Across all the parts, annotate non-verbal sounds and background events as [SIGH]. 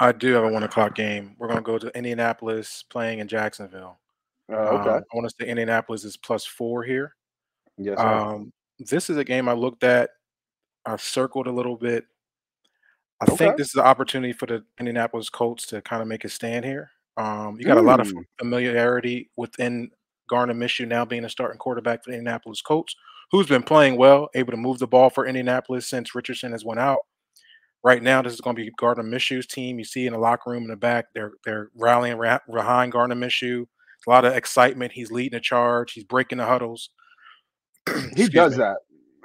I do have a one o'clock game. We're going to go to Indianapolis playing in Jacksonville. Uh, okay. Um, I want to say Indianapolis is plus four here. yes. sir. Um, this is a game I looked at. I've circled a little bit. I Okay. think this is an opportunity for the Indianapolis Colts to kind of make a stand here. Um, you got a lot of Mm. familiarity within Gardner Minshew now being a starting quarterback for the Indianapolis Colts, who's been playing well, able to move the ball for Indianapolis since Richardson has went out. Right now, this is going to be Gardner Minshew's team. You see in the locker room in the back, they're they're rallying ra- behind Gardner Minshew. A lot of excitement. He's leading the charge. He's breaking the huddles. [CLEARS THROAT] he does me. that.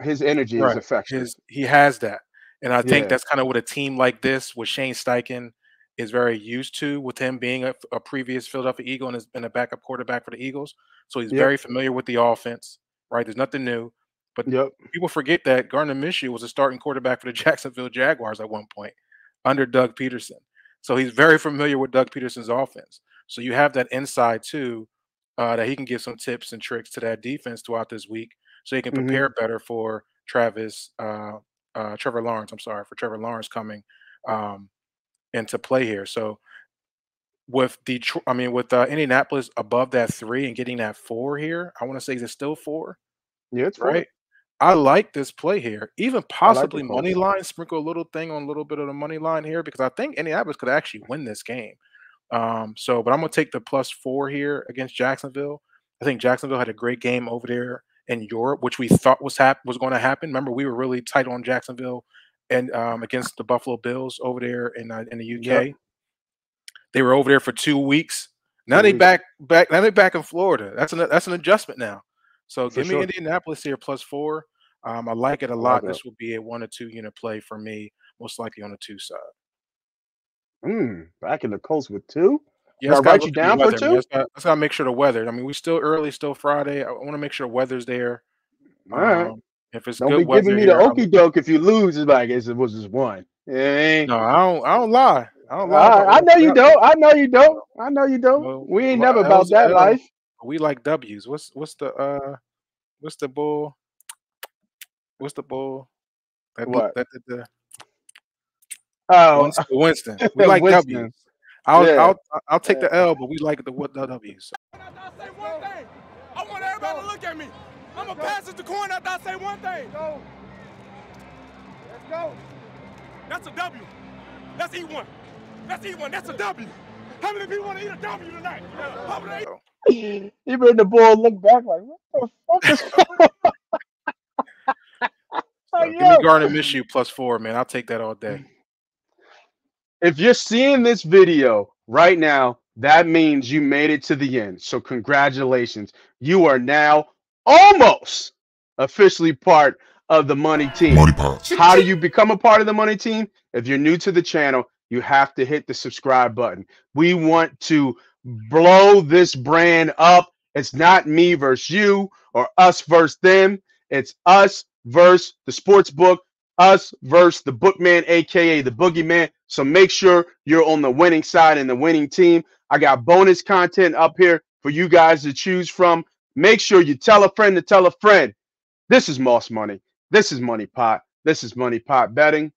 His energy Right. is infectious. His he has that, and I think Yeah. that's kind of what a team like this with Shane Steichen is very used to. With him being a, a previous Philadelphia Eagle and, has been a backup quarterback for the Eagles, so he's very familiar with the offense. Right, there's nothing new. But Yep. people forget that Gardner Minshew was a starting quarterback for the [LAUGHS] Jacksonville Jaguars at one point under Doug Pederson. So he's very familiar with Doug Pederson's offense. So you have that inside too, uh, that he can give some tips and tricks to that defense throughout this week, so he can Mhm. prepare better for Travis, uh, uh, Trevor Lawrence. I'm sorry for Trevor Lawrence coming um, into play here. So with Detroit, I mean with uh, Indianapolis above that three and getting that four here, I want to say is it still four? Yeah, it's right? I like this play here. Even possibly money line, sprinkle a little thing on a little bit of the money line here because I think Indianapolis could actually win this game. Um, so, but I'm gonna take the plus four here against Jacksonville. I think Jacksonville had a great game over there in Europe, which we thought was hap- was going to happen. Remember, we were really tight on Jacksonville and um, against the Buffalo Bills over there in uh, in the UK. Yep. They were over there for two weeks. Now Two they back back. Now they back in Florida. That's an that's an adjustment now. So For give me. Indianapolis here plus four. Um, I like it a lot. This will be a one or two unit play for me, most likely on the two side. Mm, back in the coast with two. Yeah, I write you look at the down for two? Let's gotta, gotta make sure the weather. I mean, we still early, still Friday. I want to make sure the weather's there. All right. Um, if it's Don't good be weather giving me the okey doke if you lose. It's like it was just one. Eh. No, I don't. I don't lie. I don't lie. I, I know you don't. I know you don't. I know you don't. Well, we ain't well, never about L's that life. We like W's. What's what's the uh, what's the bull? What's the bull? That What? That, that, the Oh, Winston. Winston. [LAUGHS] We like Winston. W's. I'll, Yeah. I'll I'll take the L, but we like the what the W's. After I say one thing, I want everybody to look at me. I'm gonna pass it to coin after I say one thing. Go. Let's go. That's a W. Let's eat one. Let's eat one. That's a W. How many people want to eat a W tonight? How many? you made the bull look back like, what the fuck is [LAUGHS] So [LAUGHS] give Yo. me Gardner Minshew plus four, man. I'll take that all day. If you're seeing this video right now, that means you made it to the end. So congratulations. You are now almost officially part of the money team. Money Pops. How do you become a part of the money team? If you're new to the channel, you have to hit the subscribe button. We want to blow this brand up. It's not me versus you or us versus them. It's us versus the sports book, us versus the bookman, aka the boogeyman. So make sure you're on the winning side and the winning team. I got bonus content up here for you guys to choose from. Make sure you tell a friend to tell a friend. This is Moss Money. This is Money Pot. This is Money Pot Betting.